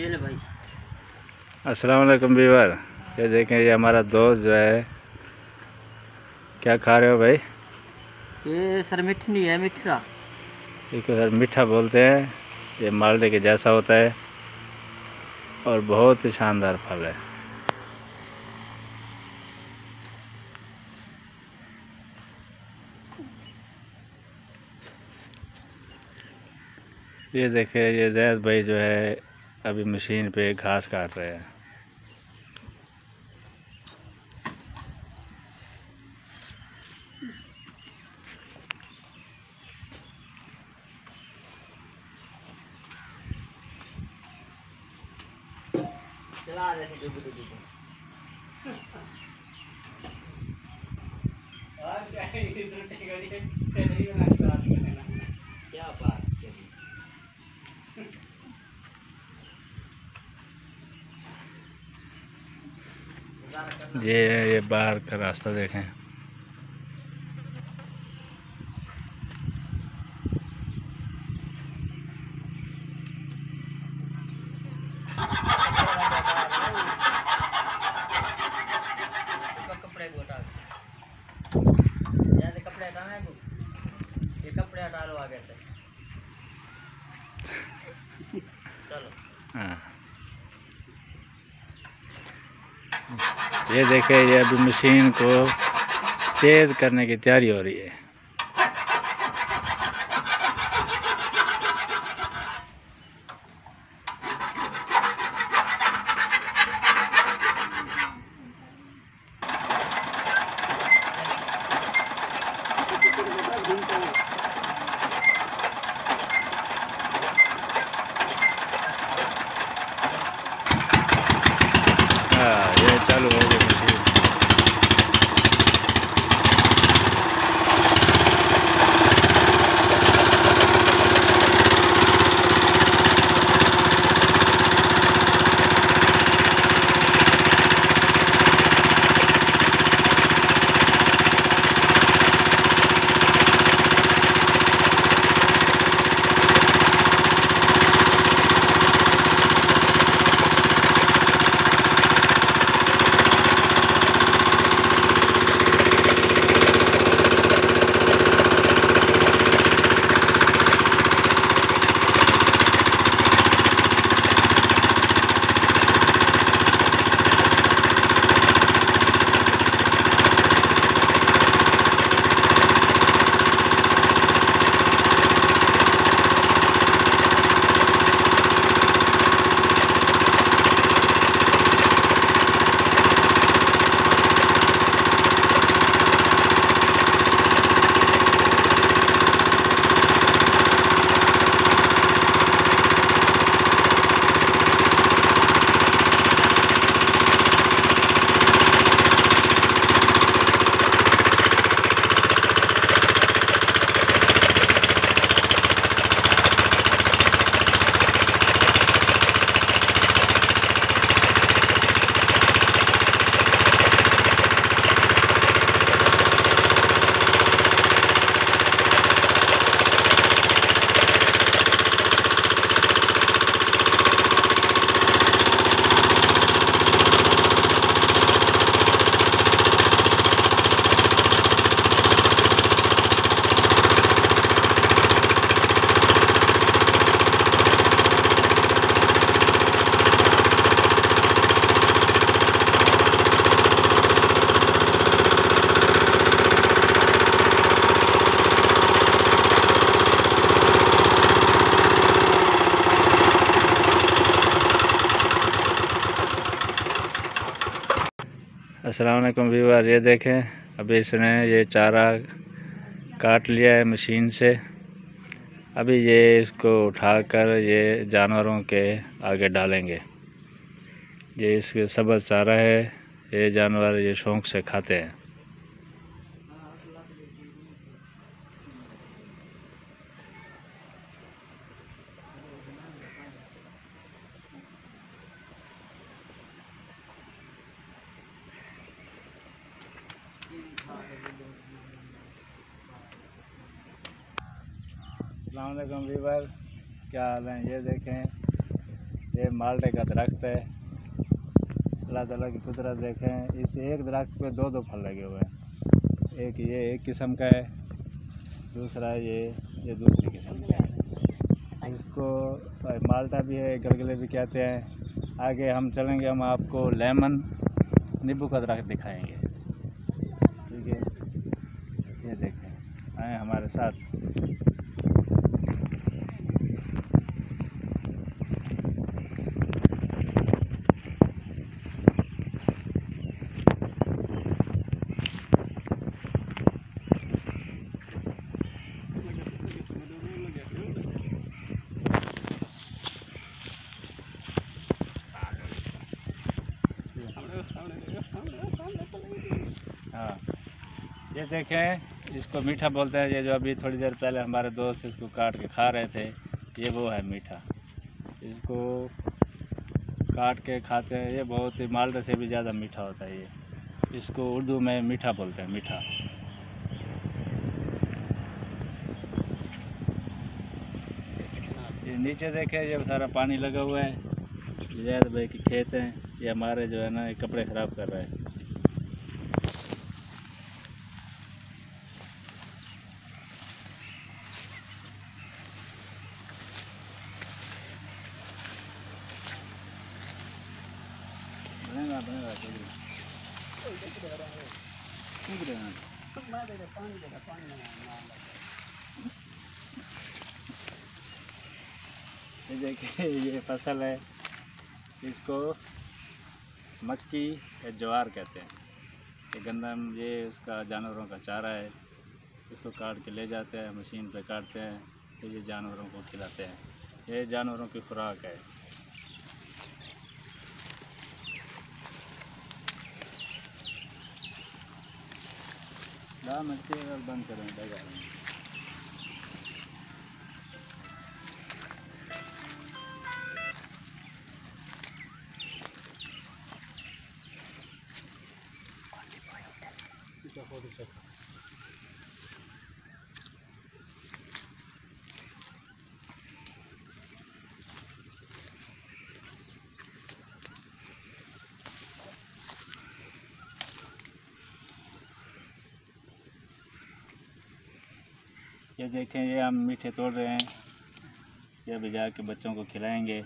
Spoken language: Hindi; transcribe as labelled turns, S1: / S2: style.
S1: ये भाई।
S2: अस्सलाम वालेकुम बीवर ये देखें ये हमारा दोस्त जो है क्या खा रहे हो भाई?
S1: ये सर मिठी नहीं है मिठरा।
S2: इसको सर मीठा बोलते हैं ये मालदे के जैसा होता है और बहुत ही शानदार फल है। ये देखे ये जैद भाई जो है अभी मशीन पे घास काट रहे हैं।
S1: चला रहे थे डुबू डुबू क्या बात
S2: ये ये बाहर का रास्ता देखें।
S1: कपड़े हटा लो आगे से। चलो।
S2: हाँ। ये देखे ये अभी मशीन को तेज करने की तैयारी हो रही है। अस्सलाम व्यूवर ये देखें, अभी इसने ये चारा काट लिया है मशीन से। अभी ये इसको उठाकर ये जानवरों के आगे डालेंगे। ये इसके सबज चारा है, ये जानवर ये शौक से खाते हैं। वालेकुम वीवर क्या हाल है? ये देखें, ये माल्टे का दरख्त है। अल्लाह ताला की कुदरत देखें, इस एक दरख्त पे दो दो फल लगे हुए हैं। एक ये एक किस्म का है, दूसरा ये ये दूसरी किस्म का है। इसको माल्टा भी है, गलगले भी कहते हैं। आगे हम चलेंगे, हम आपको लेमन, नींबू का दरख्त दिखाएँगे ठीक है ये आए हमारे साथ। हाँ। ये देखें इसको मीठा बोलते हैं, ये जो अभी थोड़ी देर पहले हमारे दोस्त इसको काट के खा रहे थे, ये वो है मीठा। इसको काट के खाते हैं, ये बहुत ही माल्टे से भी ज़्यादा मीठा होता है ये। इसको उर्दू में मीठा बोलते हैं, मीठा। ये नीचे देखे, ये सारा पानी लगा हुआ है। जैद भाई के खेत हैं, ये हमारे जो है ना, ये कपड़े ख़राब कर रहे हैं। ये देखिए, ये फ़सल है। इसको मक्की या ज्वार कहते हैं। ये गंदम ये उसका जानवरों का चारा है। इसको काट के ले जाते हैं, मशीन पे काटते हैं। फिर ये जानवरों को खिलाते हैं। ये जानवरों की खुराक है। दाम अच्छे अगर बंद करें लगा ये देखें ये हम मीठे तोड़ रहे हैं। ये अभी जाके बच्चों को खिलाएँगे।